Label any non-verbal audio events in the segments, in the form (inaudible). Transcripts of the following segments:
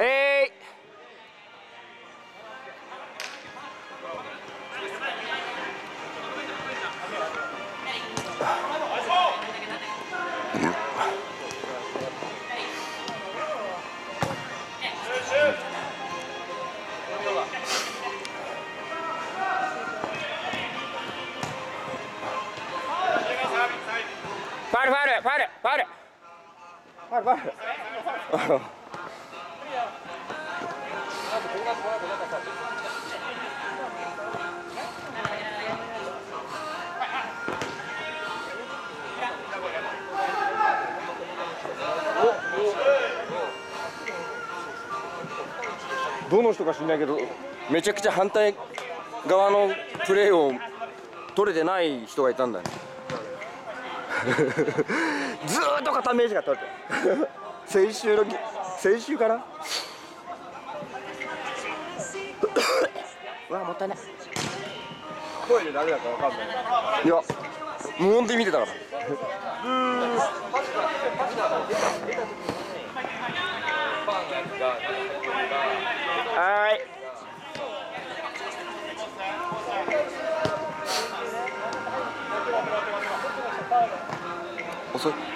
えいファウどの人か知んないけどめちゃくちゃ反対側のプレーを取れてない人がいたんだよずーっと片目しか取れて (laughs) 先週の先週かな？(coughs) うわもったいない。声でダメだったらわかんない。いや無音で見てたから。はーい。遅い。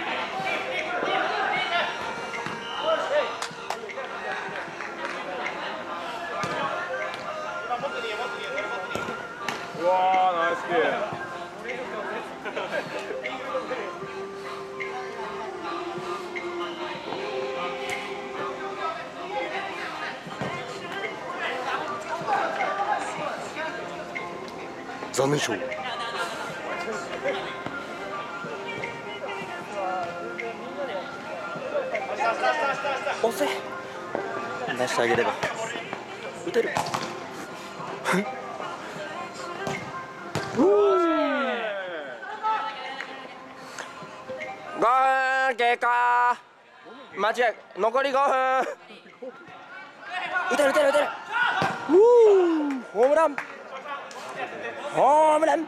わーナイスキー。残念賞遅い出してあげれば。打てる。5分経過間違い残り5分。打てる打てる打てる。ホームラン。ホームラン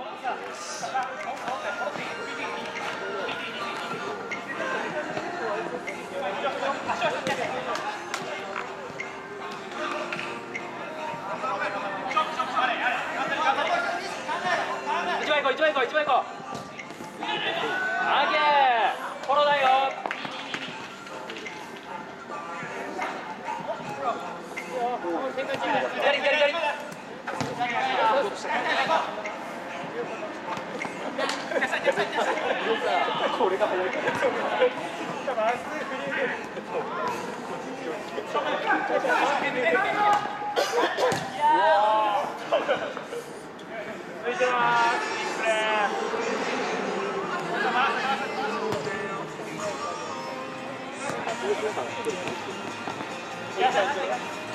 続いてますいいプレーあ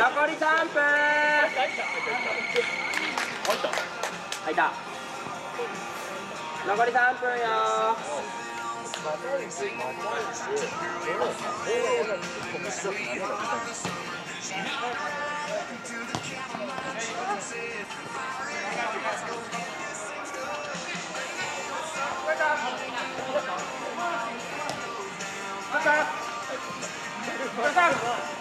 残り3分入った残り3分よこ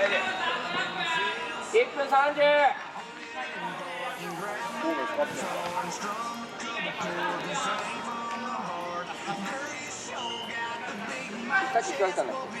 1分30さっき言われたんだっけ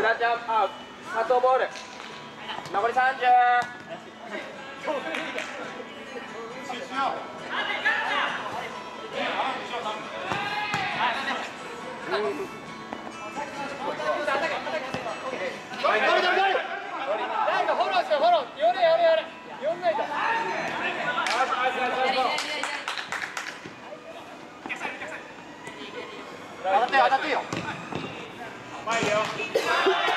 ブラジャーあ佐藤ボール。残り30前だよ。Hi, Dale.